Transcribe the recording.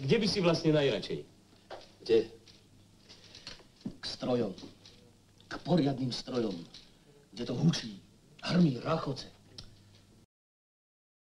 Kde by si vlastne najradšej? Kde? K strojom. K poriadnym strojom. Kde to hučí, hrmí, rachoce.